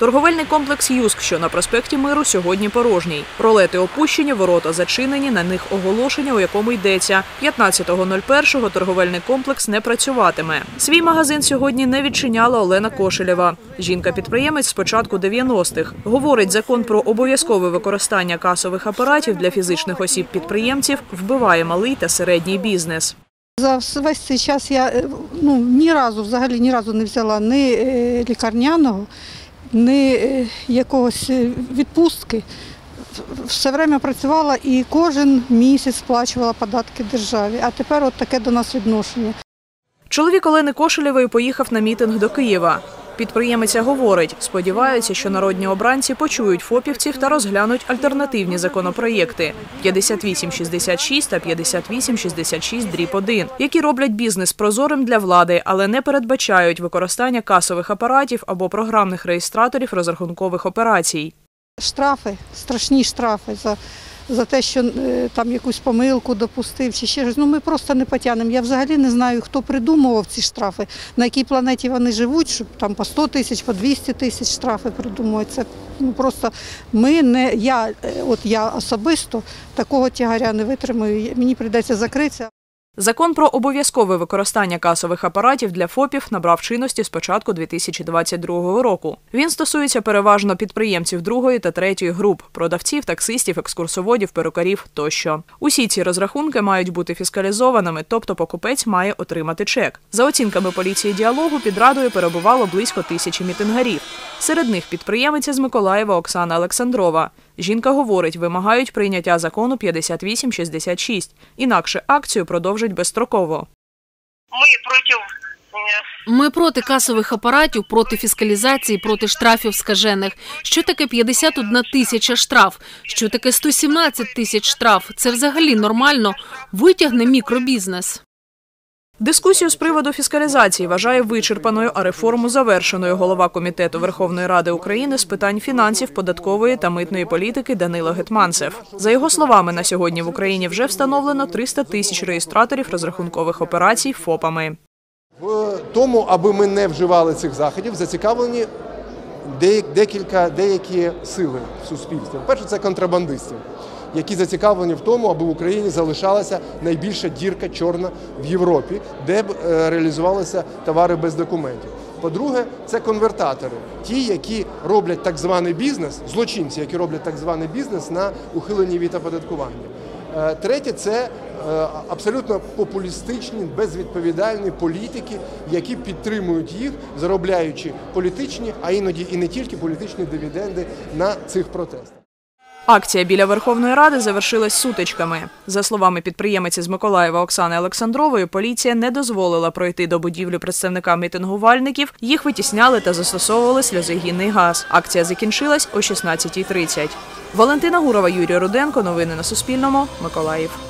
Торговельний комплекс Юск, що на проспекті Миру, сьогодні порожній. Пролети опущені, ворота зачинені, на них оголошення, у якому йдеться. 15.01 торговельний комплекс не працюватиме. Свій магазин сьогодні не відчиняла Олена Кошелєва. Жінка-підприємець з початку 90-х. Говорить, закон про обов'язкове використання касових апаратів для фізичних осіб-підприємців вбиває малий та середній бізнес. За весь цей час я е, ну, ні разу, взагалі ні разу не взяла ні е, лікарняного, ні е, якогось е, відпустки. Все время працювала і кожен місяць сплачувала податки державі. А тепер от таке до нас відношення. Чоловік Олени Кошелєвої поїхав на мітинг до Києва. Підприємиця говорить, сподіваються, що народні обранці почують фопівців та розглянуть альтернативні законопроєкти 5866 та 5866 дріб 1, які роблять бізнес прозорим для влади, але не передбачають використання касових апаратів або програмних реєстраторів розрахункових операцій. Штрафи, страшні штрафи за, за те, що е, там якусь помилку допустив чи ще щось. Ну ми просто не потягнемо. Я взагалі не знаю, хто придумував ці штрафи, на якій планеті вони живуть, щоб там по 100 тисяч, по 200 тисяч штрафи придумують. Це ну просто ми не я, е, от я особисто такого тягаря не витримую. Мені прийдеться закритися. Закон про обов'язкове використання касових апаратів для ФОПів набрав чинності з початку 2022 року. Він стосується переважно підприємців другої та третьої груп, продавців, таксистів, екскурсоводів, перукарів тощо. Усі ці розрахунки мають бути фіскалізованими, тобто покупець має отримати чек. За оцінками поліції діалогу під радою перебувало близько тисячі мітингарів. Серед них підприємиця з Миколаєва Оксана Олександрова. Жінка говорить, вимагають прийняття закону 5866, інакше акцію продовжать безстроково. мы против э, Ми проти касових апаратів, проти фіскалізації, проти штрафів скажених. Що таке 51 тисяча штраф? Що таке 117 тисяч штраф? Це взагалі нормально. Витягне мікробізнес. Дискусію з приводу фіскалізації вважає вичерпаною, а реформу завершеною голова комітету Верховної Ради України з питань фінансів, податкової та митної політики Данило Гетманцев. За його словами, на сьогодні в Україні вже встановлено 300 тисяч реєстраторів розрахункових операцій ФОПами. В тому, аби ми не вживали цих заходів, зацікавлені декілька деякі сили в суспільстві. Перше, це контрабандистів, які зацікавлені в тому, аби в Україні залишалася найбільша дірка чорна в Європі, де б е, реалізувалися товари без документів. По-друге, це конвертатори, ті, які роблять так званий бізнес, злочинці, які роблять так званий бізнес на ухиленні від оподаткування. Е, Третє це е, абсолютно популістичні, безвідповідальні політики, які підтримують їх, заробляючи політичні, а іноді і не тільки політичні дивіденди на цих протестах. Акція біля Верховної Ради завершилась сутичками. За словами підприємиці з Миколаєва Оксани Олександрової, поліція не дозволила пройти до будівлі представника мітингувальників. Їх витісняли та застосовували сльозогінний газ. Акція закінчилась о 16.30. Валентина Гурова, Юрій Руденко. Новини на Суспільному. Миколаїв.